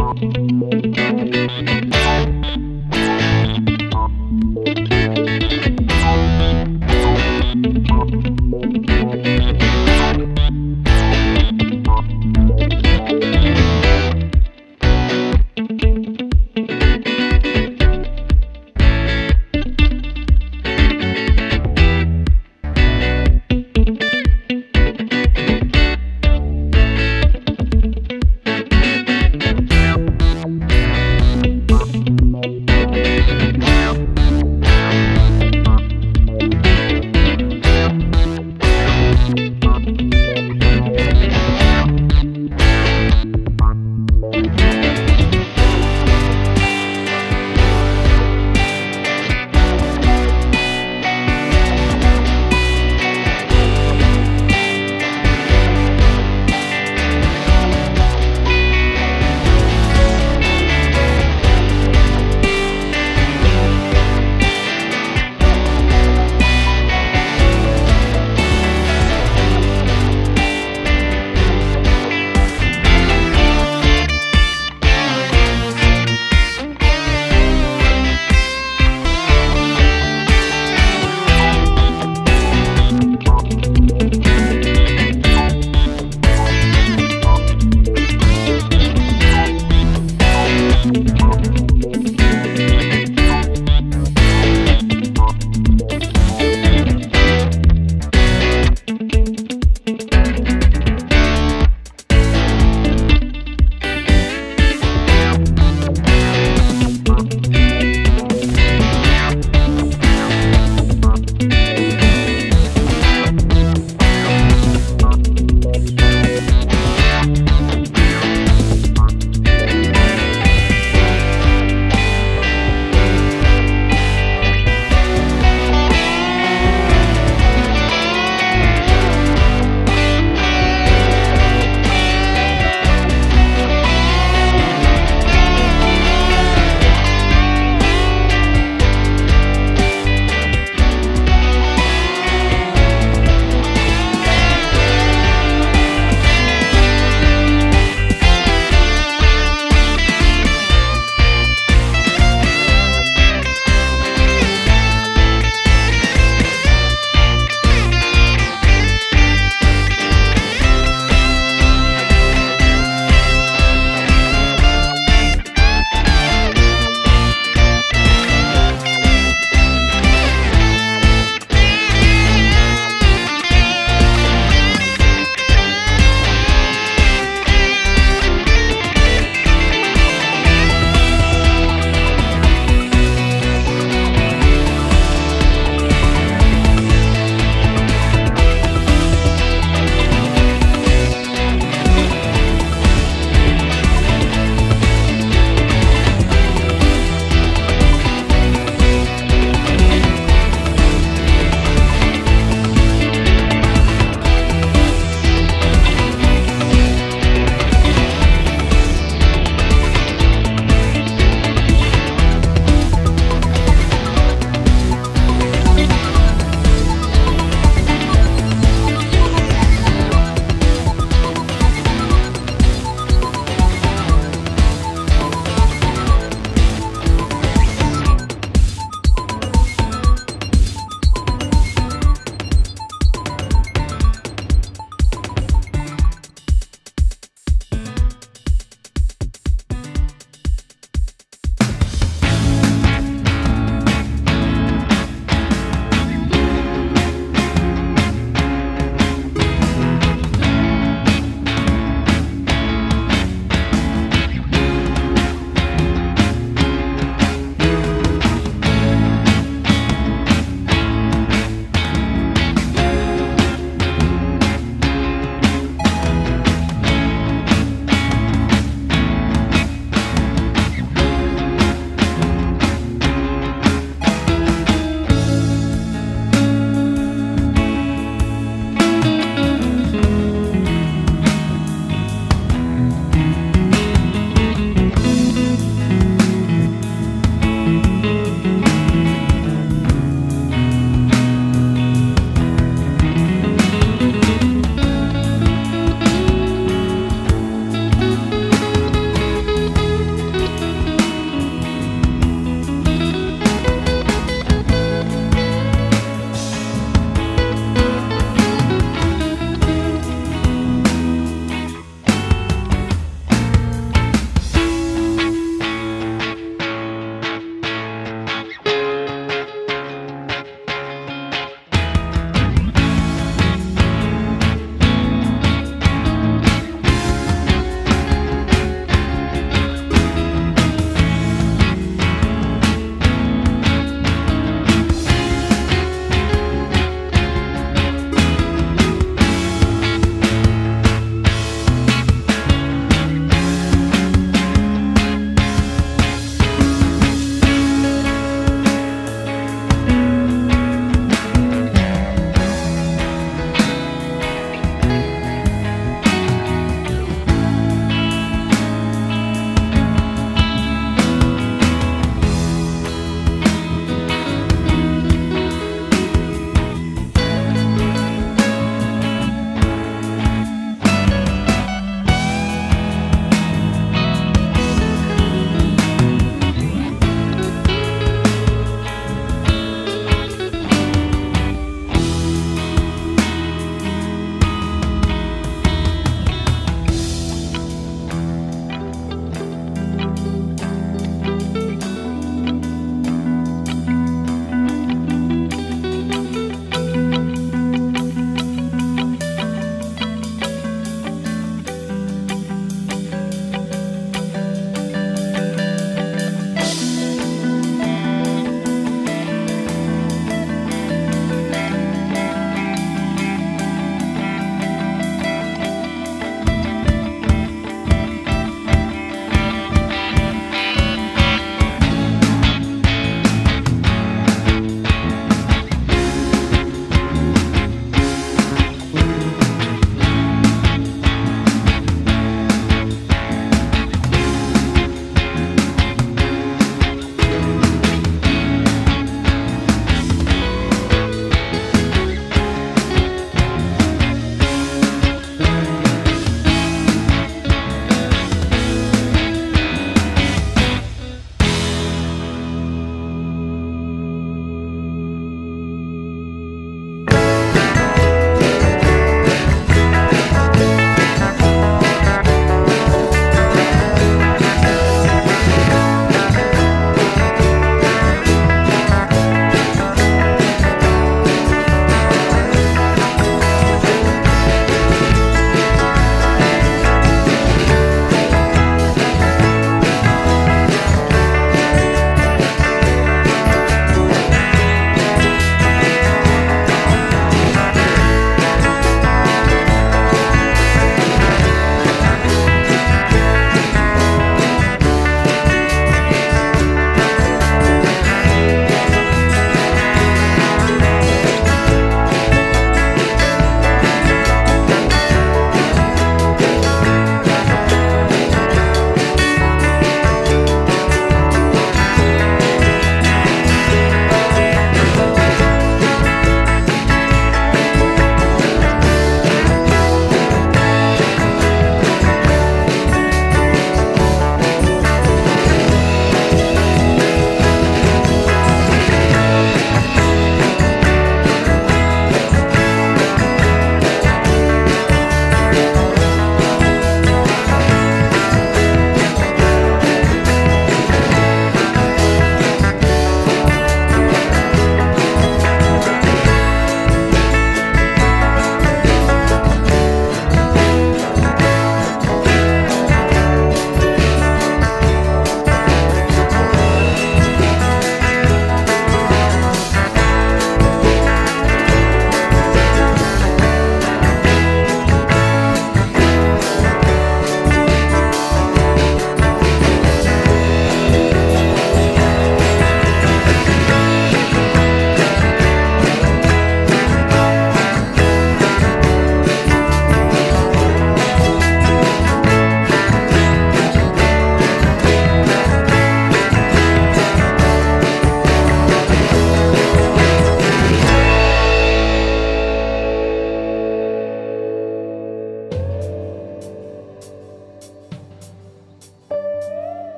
Música